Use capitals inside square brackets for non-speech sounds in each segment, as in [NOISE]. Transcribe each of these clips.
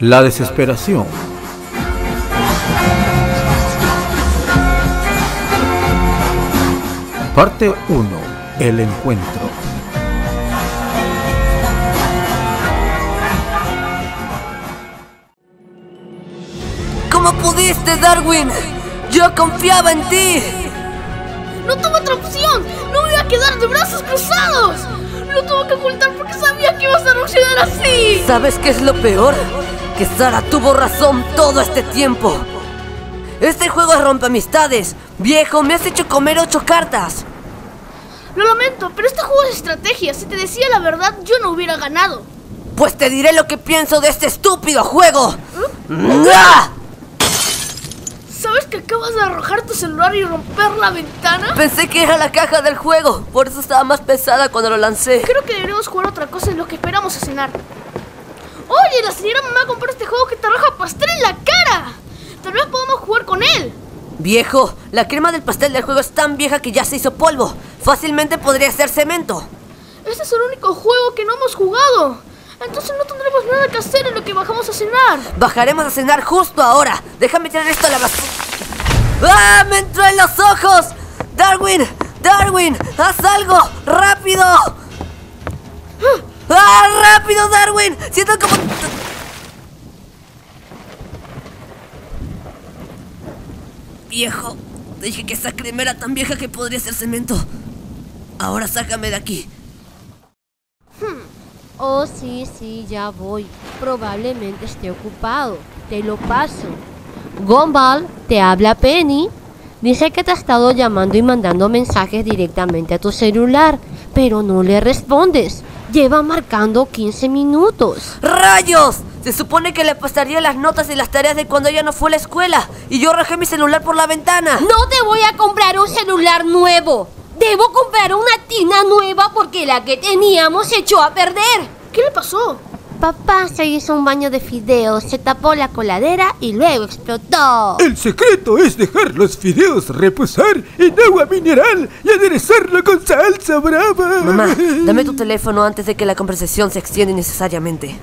La desesperación. Parte 1. El encuentro. ¿Cómo pudiste, Darwin? Yo confiaba en ti. No tuve otra opción. No me iba a quedar de brazos cruzados. Lo tuve que ocultar porque sabía que ibas a reaccionar así. ¿Sabes qué es lo peor? Que Sara tuvo razón todo este tiempo. Este juego es rompe amistades. Viejo, me has hecho comer ocho cartas. Lo lamento, pero este juego es estrategia. Si te decía la verdad, yo no hubiera ganado. Pues te diré lo que pienso de este estúpido juego. ¿Eh? ¡Ah! ¿Sabes que acabas de arrojar tu celular y romper la ventana? Pensé que era la caja del juego, por eso estaba más pesada cuando lo lancé. Creo que deberíamos jugar otra cosa en lo que esperamos a cenar. Oye, la señora mamá compró este juego que te arroja pastel en la cara. Tal vez podamos jugar con él. Viejo, la crema del pastel del juego es tan vieja que ya se hizo polvo. Fácilmente podría ser cemento. Este es el único juego que no hemos jugado. Entonces no tendremos nada que hacer en lo que bajamos a cenar. Bajaremos a cenar justo ahora. Déjame tirar esto a la basura. ¡Ah! ¡Me entró en los ojos! ¡Darwin! ¡Darwin! ¡Haz algo! ¡Rápido! ¡Ah! ¡Rápido, Darwin! Siento como... Viejo, dije que esa crema era tan vieja que podría ser cemento. Ahora sácame de aquí. Oh, sí, sí, ya voy. Probablemente esté ocupado. Te lo paso. Gumball, te habla Penny. Dice que te ha estado llamando y mandando mensajes directamente a tu celular, pero no le respondes. Lleva marcando 15 minutos. ¡Rayos! Se supone que le pasaría las notas y las tareas de cuando ella no fue a la escuela y yo rajé mi celular por la ventana. No te voy a comprar un celular nuevo. Debo comprar una tina nueva porque la que teníamos se echó a perder. ¿Qué le pasó? Papá se hizo un baño de fideos, se tapó la coladera y luego explotó. El secreto es dejar los fideos reposar en agua mineral y aderezarlo con salsa brava. Mamá, dame tu teléfono antes de que la conversación se extienda innecesariamente.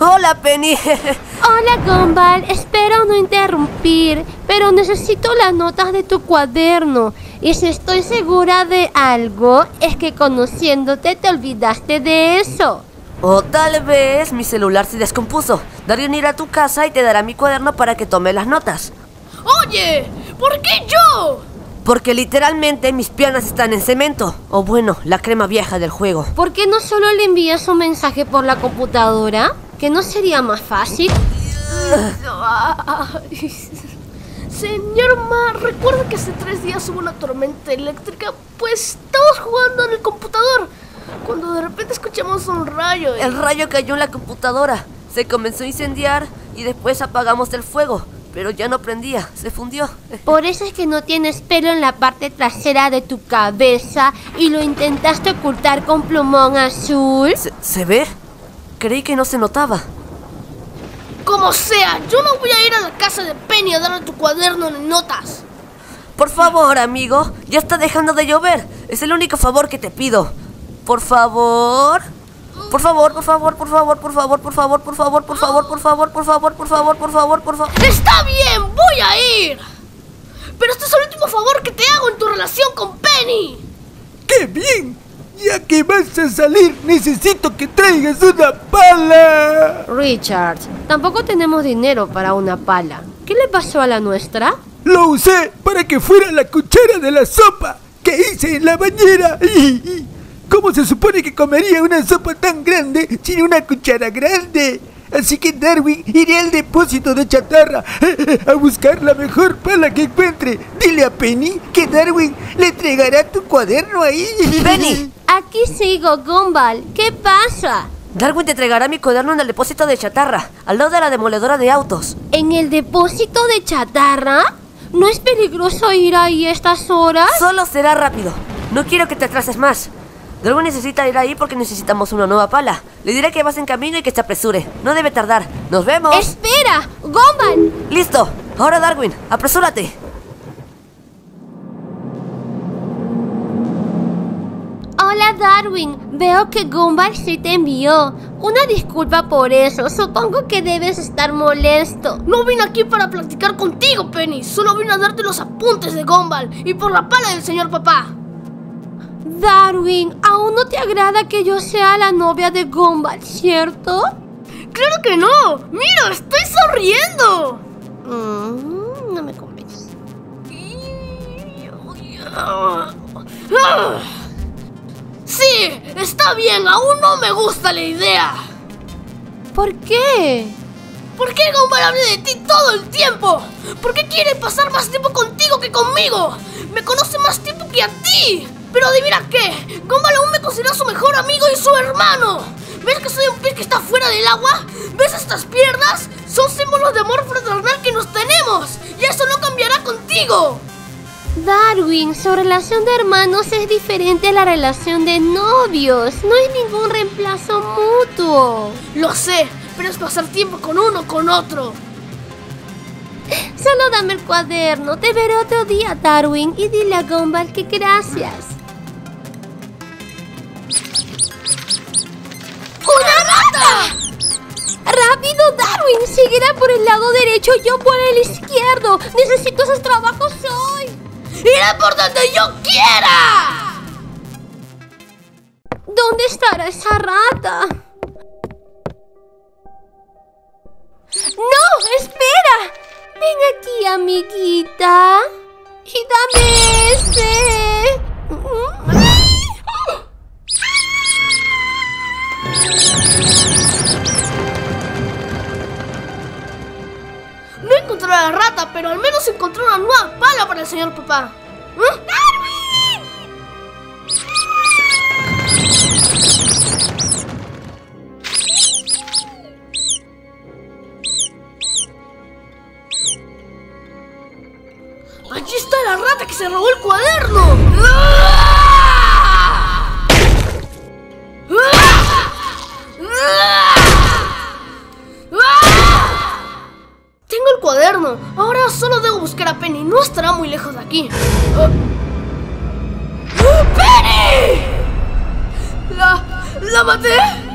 Hola, Penny. [LAUGHS] Hola, Gumball. Espero no interrumpir, pero necesito las notas de tu cuaderno. Y si estoy segura de algo, es que conociéndote te olvidaste de eso. O tal vez mi celular se descompuso. Daré irá a tu casa y te dará mi cuaderno para que tome las notas. Oye, ¿por qué yo? Porque literalmente mis piernas están en cemento. O bueno, la crema vieja del juego. ¿Por qué no solo le envías un mensaje por la computadora? ¿Que no sería más fácil? [LAUGHS] Señor Ma, recuerda que hace tres días hubo una tormenta eléctrica. Pues estábamos jugando en el computador. Cuando de repente escuchamos un rayo. y- El rayo cayó en la computadora. Se comenzó a incendiar y después apagamos el fuego. Pero ya no prendía, se fundió. Por eso es que no tienes pelo en la parte trasera de tu cabeza y lo intentaste ocultar con plumón azul. ¿Se, se ve? Creí que no se notaba. Como sea, yo no voy a ir a la casa de Penny a darle tu cuaderno de notas. Por favor, amigo, ya está dejando de llover. Es el único favor que te pido. Por favor. Por favor, por favor, por favor, por favor, por favor, por favor, por favor, por favor, por favor, por favor, por favor, por favor. Está bien, voy a ir. Pero este es el último favor que te hago en tu relación con Penny. ¡Qué bien! Ya que vas a salir, necesito que traigas una pala. Richard, tampoco tenemos dinero para una pala. ¿Qué le pasó a la nuestra? Lo usé para que fuera la cuchara de la sopa que hice en la bañera. ¿Cómo se supone que comería una sopa tan grande sin una cuchara grande? Así que Darwin iré al depósito de chatarra a buscar la mejor pala que encuentre. Dile a Penny que Darwin le entregará tu cuaderno ahí. Penny. Aquí sigo, Gumball. ¿Qué pasa? Darwin te entregará mi cuaderno en el depósito de chatarra, al lado de la demoledora de autos. ¿En el depósito de chatarra? ¿No es peligroso ir ahí a estas horas? Solo será rápido. No quiero que te atrases más. Darwin necesita ir ahí porque necesitamos una nueva pala. Le diré que vas en camino y que se apresure. No debe tardar. ¡Nos vemos! ¡Espera! ¡Gumball! ¡Listo! Ahora, Darwin, apresúrate. Hola Darwin, veo que Gumball sí te envió Una disculpa por eso. Supongo que debes estar molesto. No vine aquí para platicar contigo, Penny. Solo vine a darte los apuntes de Gumball y por la pala del señor papá. Darwin, aún no te agrada que yo sea la novia de Gumball, ¿cierto? ¡Claro que no! ¡Mira, estoy sonriendo! Mm, no me convence. Sí, está bien, aún no me gusta la idea. ¿Por qué? ¿Por qué Gumball habla de ti todo el tiempo? ¿Por qué quiere pasar más tiempo contigo que conmigo? Me conoce más tiempo que a ti. Pero adivina qué, Gumball aún me considera su mejor amigo y su hermano. ¿Ves que soy un pez que está fuera del agua? ¿Ves estas piernas? Son símbolos de amor fraternal que nos tenemos. Y eso no cambiará contigo. Darwin, su relación de hermanos es diferente a la relación de novios. No hay ningún reemplazo mutuo. Lo sé, pero es pasar tiempo con uno o con otro. Solo dame el cuaderno. Te veré otro día, Darwin. Y dile a Gumball que gracias. Por el lado derecho, yo por el izquierdo. Necesito esos trabajos hoy. ¡Iré por donde yo quiera! ¿Dónde estará esa rata? ¡No! ¡Espera! Ven aquí, amiguita. Y dame ese. No encontré a la rata, pero al menos encontré una nueva pala para el señor papá. ¿Eh? ¡Allí está la rata que se robó el cuaderno! Ahora solo debo buscar a Penny. No estará muy lejos de aquí. ¡Ah! ¡Penny! ¿La, la maté?